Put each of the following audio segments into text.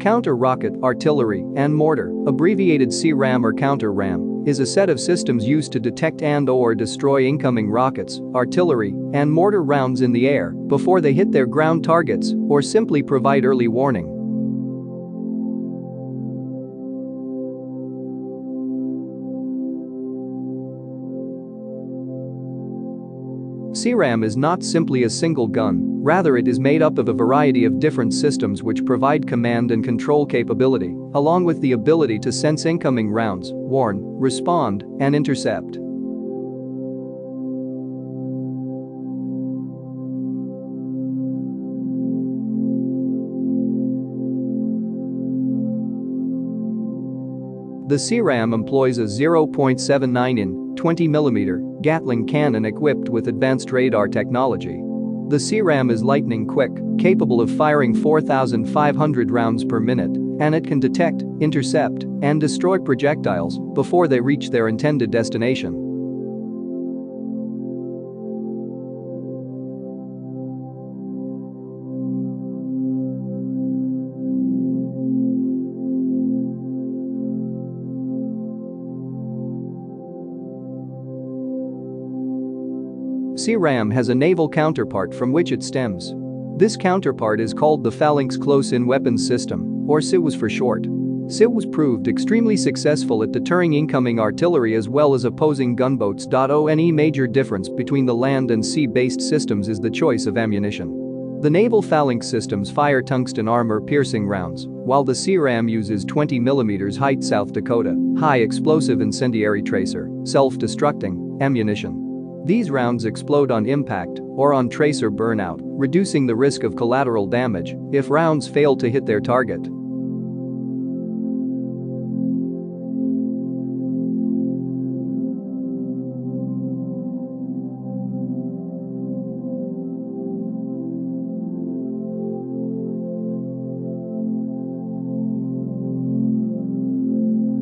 Counter-rocket, artillery, and mortar, abbreviated CRAM or counter-ram, is a set of systems used to detect and or destroy incoming rockets, artillery, and mortar rounds in the air before they hit their ground targets or simply provide early warning. CRAM is not simply a single gun, rather it is made up of a variety of different systems which provide command and control capability, along with the ability to sense incoming rounds, warn, respond, and intercept. The CRAM employs a 0.79 in 20mm Gatling cannon equipped with advanced radar technology. The CRAM is lightning quick, capable of firing 4,500 rounds per minute, and it can detect, intercept, and destroy projectiles before they reach their intended destination. CRAM has a naval counterpart from which it stems. This counterpart is called the Phalanx Close-In Weapons System, or CIWS for short. CIWS proved extremely successful at deterring incoming artillery as well as opposing gunboats. One major difference between the land and sea-based systems is the choice of ammunition. The naval phalanx systems fire tungsten armor-piercing rounds, while the CRAM uses 20mm height South Dakota, high explosive incendiary tracer, self-destructing, ammunition. These rounds explode on impact or on tracer burnout, reducing the risk of collateral damage if rounds fail to hit their target.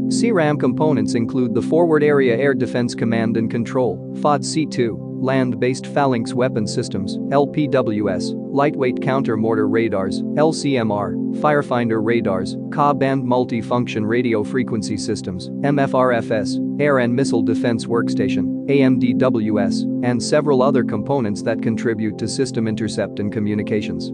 CRAM components include the Forward Area Air Defense Command and Control FAAD-C2, Land-Based Phalanx Weapon Systems LPWS, Lightweight Counter-Mortar Radars LCMR, Firefinder Radars, Ka-band Multi-Function Radio Frequency Systems MFRFS, Air and Missile Defense Workstation AMDWS, and several other components that contribute to system intercept and communications.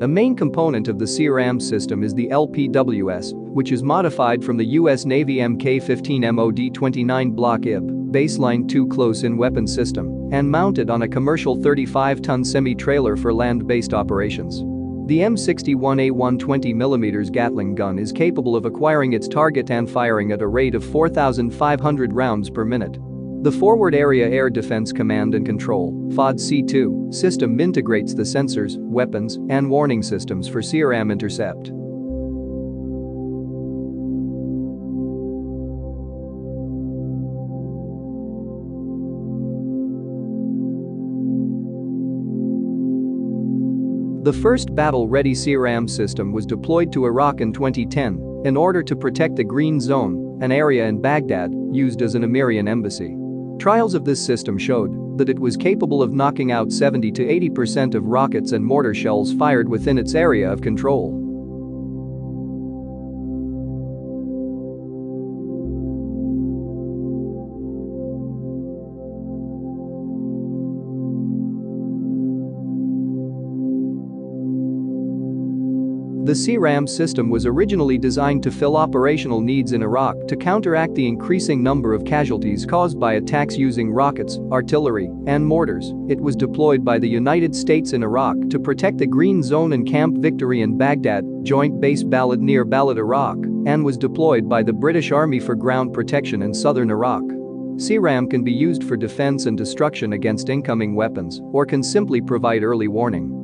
A main component of the CRAM system is the LPWS, which is modified from the U.S. Navy Mk-15 MOD-29 Block IB baseline 2 close-in weapon system and mounted on a commercial 35-ton semi-trailer for land-based operations. The M61A1 20mm Gatling gun is capable of acquiring its target and firing at a rate of 4,500 rounds per minute. The Forward Area Air Defense Command and Control FAAD-C2 system integrates the sensors, weapons, and warning systems for CRAM intercept. The first battle-ready CRAM system was deployed to Iraq in 2010 in order to protect the Green Zone, an area in Baghdad used as an American embassy. Trials of this system showed that it was capable of knocking out 70 to 80% of rockets and mortar shells fired within its area of control. The CRAM system was originally designed to fill operational needs in Iraq to counteract the increasing number of casualties caused by attacks using rockets, artillery, and mortars. It was deployed by the United States in Iraq to protect the Green Zone and Camp Victory in Baghdad, Joint Base Balad near Balad, Iraq, and was deployed by the British Army for ground protection in southern Iraq. CRAM can be used for defense and destruction against incoming weapons or can simply provide early warning.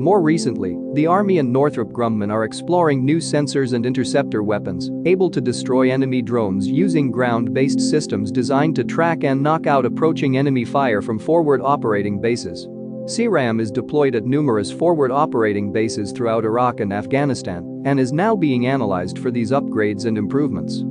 More recently, the Army and Northrop Grumman are exploring new sensors and interceptor weapons able to destroy enemy drones using ground-based systems designed to track and knock out approaching enemy fire from forward operating bases. CRAM is deployed at numerous forward operating bases throughout Iraq and Afghanistan and is now being analyzed for these upgrades and improvements.